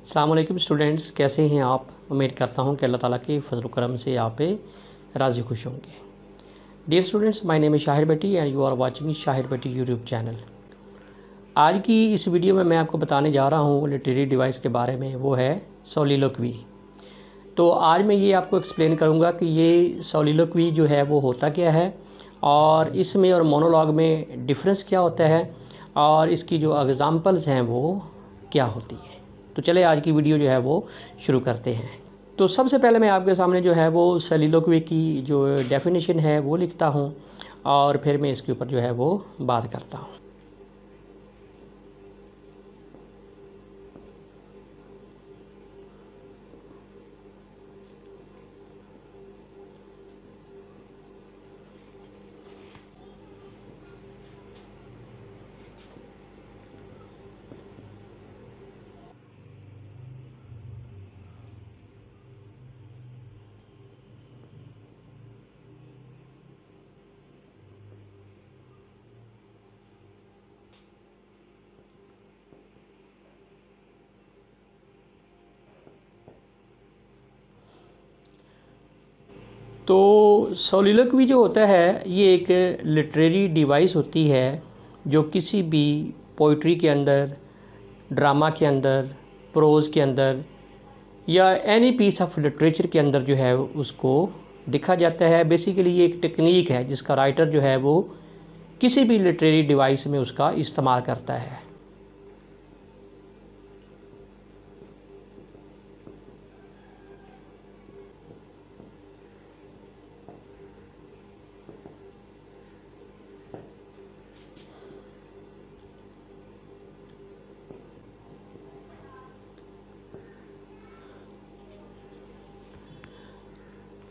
अल्लाम students, कैसे हैं आप? उम्मीद करता हूँ कि अल्लाह ताला के फजल करम से आप राज़ी खुश होंगे। डियर स्टूडेंट्स माय नेम है शाहिर बेटी and you are watching Shahir बेटी यूट्यूब चैनल आज की इस वीडियो में मैं आपको बताने जा रहा हूँ लिटरेरी डिवाइस के बारे में, वो है सोलिलोक्वी तो आज मैं ये आपको एक्सप्लेन करूँगा कि ये सोलिलोक्वी जो है, वो होता क्या है और इसमें और मोनोलॉग में डिफरेंस क्या होता है और इसकी जो एग्ज़ाम्पल्स हैं, वो क्या होती है। तो चले, आज की वीडियो जो है वो शुरू करते हैं। तो सबसे पहले मैं आपके सामने जो है वो सलीलोक्वे की जो डेफिनेशन है वो लिखता हूँ और फिर मैं इसके ऊपर जो है वो बात करता हूँ। तो सोलिलोक्वी जो होता है, ये एक लिटरेरी डिवाइस होती है, जो किसी भी पोइट्री के अंदर ड्रामा के अंदर प्रोज़ के अंदर, या एनी पीस ऑफ़ लिटरेचर के अंदर जो है, उसको दिखा जाता है। बेसिकली ये एक टेक्निक है, जिसका राइटर जो है, वो किसी भी लिटरेरी डिवाइस में उसका इस्तेमाल करता है।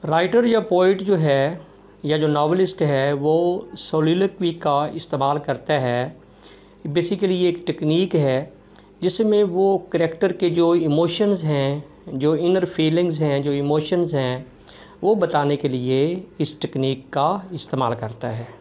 राइटर या पोइट जो है, या जो नावलिस्ट है, वो सोलिलक्वी का इस्तेमाल करता है। बेसिकली ये एक टेक्निक है, जिसमें वो करेक्टर के जो इमोशंस हैं, जो इनर फीलिंग्स हैं, जो इमोशंस हैं, वो बताने के लिए इस टेक्निक का इस्तेमाल करता है।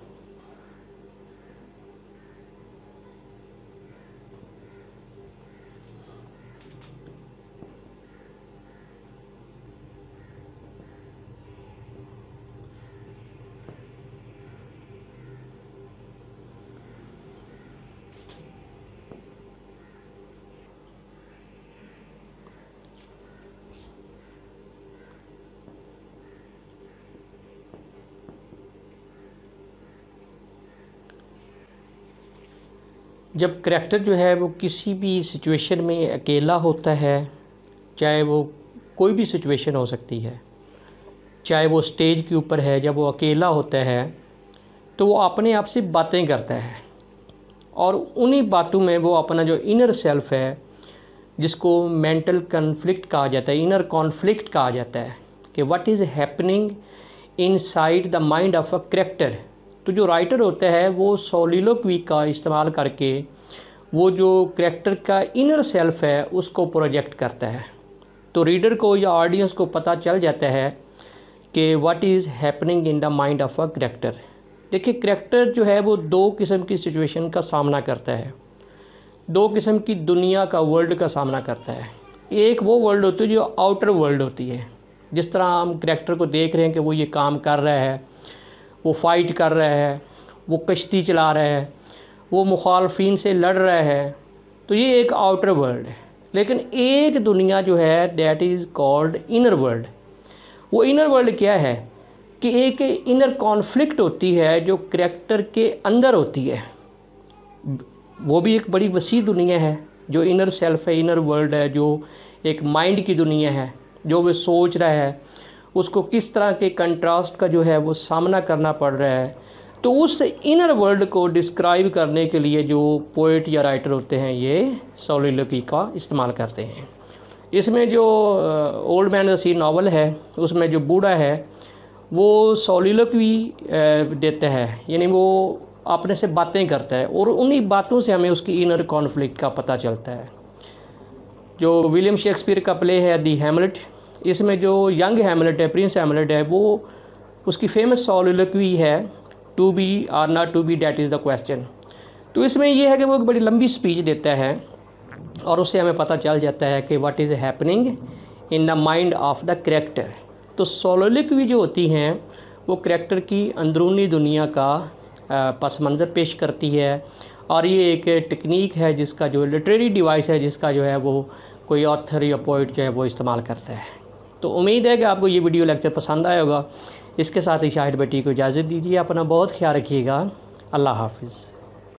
जब करैक्टर जो है वो किसी भी सिचुएशन में अकेला होता है, चाहे वो कोई भी सिचुएशन हो सकती है, चाहे वो स्टेज के ऊपर है, जब वो अकेला होता है तो वो अपने आप से बातें करता है। और उन्हीं बातों में वो अपना जो इनर सेल्फ है, जिसको मेंटल कन्फ्लिक्ट कहा जाता है इनर कॉन्फ्लिक्ट कहा जाता है, कि what is happening inside the mind of a character तो जो राइटर होता है, वो सोलिलोक्वी का इस्तेमाल करके वो जो करेक्टर का इनर सेल्फ है, उसको प्रोजेक्ट करता है। तो रीडर को या ऑडियंस को पता चल जाता है कि what is happening in the mind of a character देखिए करेक्टर जो है, वो दो किस्म की सिचुएशन का सामना करता है। दो किस्म की दुनिया का वर्ल्ड का सामना करता है। एक वो वर्ल्ड होती है, जो आउटर वर्ल्ड होती है। जिस तरह हम करेक्टर को देख रहे हैं कि वो ये काम कर रहा है वो फ़ाइट कर रहे हैं, वो कश्ती चला रहे हैं, वो मुखालफी से लड़ रहे हैं। तो ये एक आउटर वर्ल्ड है। लेकिन एक दुनिया जो है that is called inner world वो इनर वर्ल्ड क्या है? कि एक इनर कॉन्फ्लिक्ट होती है जो करेक्टर के अंदर होती है। वो भी एक बड़ी वसी दुनिया है, जो इनर सेल्फ है इनर वर्ल्ड है, जो एक माइंड की दुनिया है, जो वो सोच रहा है। उसको किस तरह के कंट्रास्ट का जो है वो सामना करना पड़ रहा है। तो उस इनर वर्ल्ड को डिस्क्राइब करने के लिए जो पोइट या राइटर होते हैं, ये सोलिलोकी का इस्तेमाल करते हैं। इसमें जो ओल्ड मैन सी नावल है, उसमें जो बूढ़ा है, वो सोलिलोकी देता है। यानी वो अपने से बातें करता है और उन्हीं बातों से हमें उसकी इनर कॉन्फ्लिक्ट का पता चलता है। जो विलियम शेक्सपियर का प्ले है दी हेमलेट इसमें जो यंग हेमलेट है, प्रिंस हेमलेट है, वो उसकी फ़ेमस सॉलिलक्वी है to be or not to be that is the question तो इसमें यह है कि वो एक बड़ी लंबी स्पीच देता है और उससे हमें पता चल जाता है कि what is happening in the mind of the character तो भी जो होती हैं, वो करेक्टर की अंदरूनी दुनिया का पस मंज़र पेश करती है और ये एक टेक्निक है जिसका जो लिटरेरी डिवाइस है, जिसका जो है वो कोई ऑथर या पोइट जो है वो इस्तेमाल करता है। तो उम्मीद है कि आपको ये वीडियो लेक्चर पसंद आया होगा। इसके साथ ही शाहिद बेटी को इजाज़त दीजिए, अपना बहुत ख्याल रखिएगा। अल्लाह हाफिज़।